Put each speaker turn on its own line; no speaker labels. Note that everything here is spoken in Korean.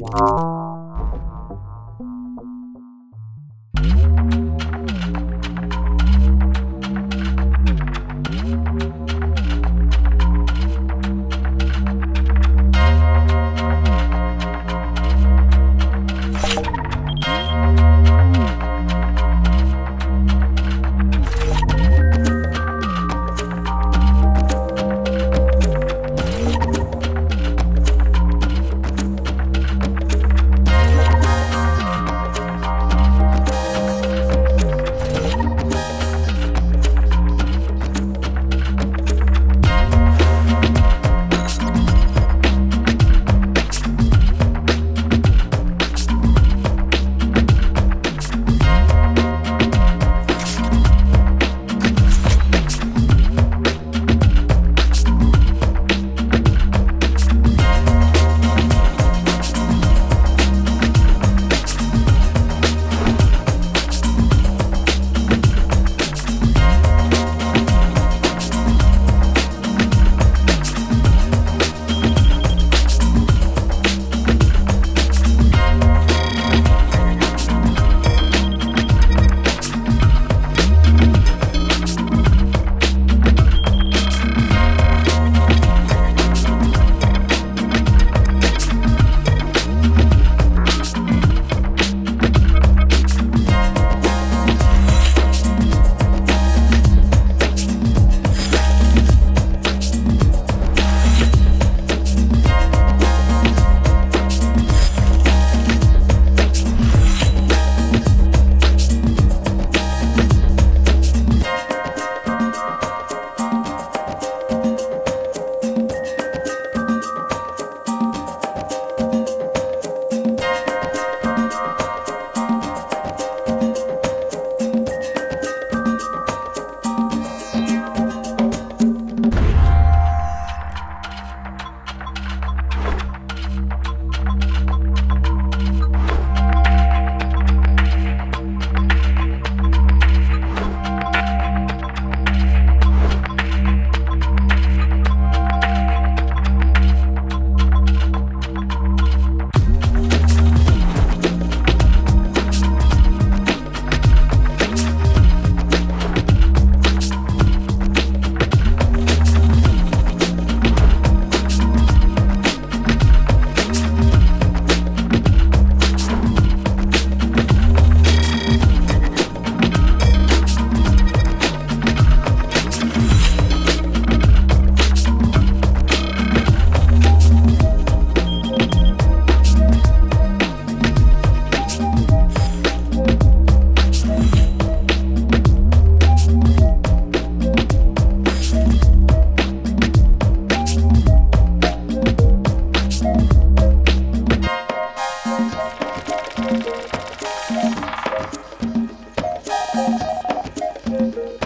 Wow. Amen.